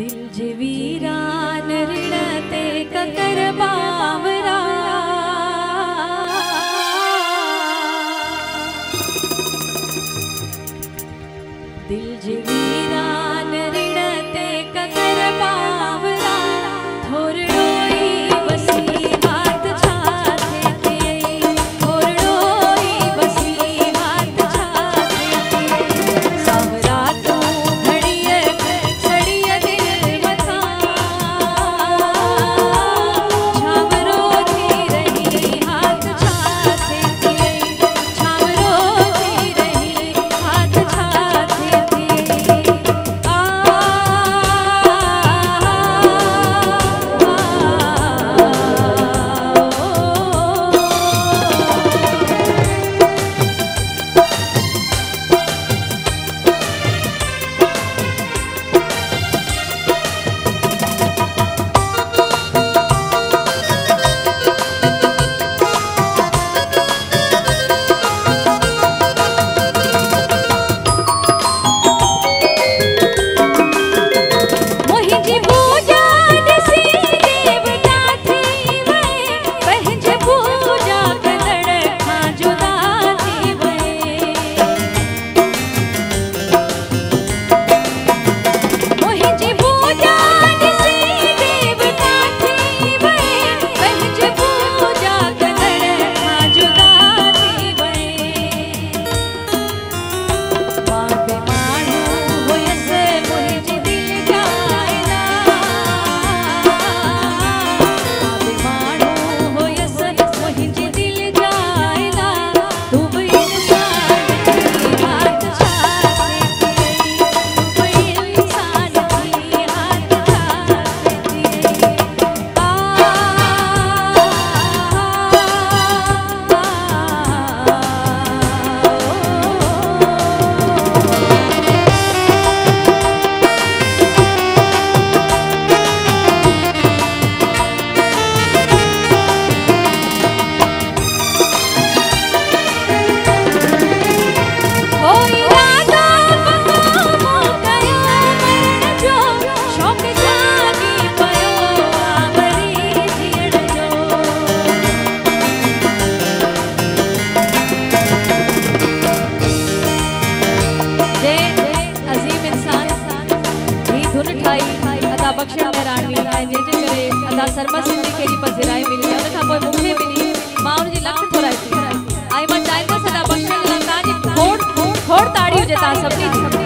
दिल जे वीरान ते ककर बावरा। दिल जे सर्मा सिंह खे पधिराई मिली आहे उनखां पोइ मूंखे मिली माँ हुनजी लख थोराई ऐं माँ चाहींदसि तव्हां बख़्शल तव्हांजी खोड़ खोड़ ताड़ी हुजे तव्हां सभिनी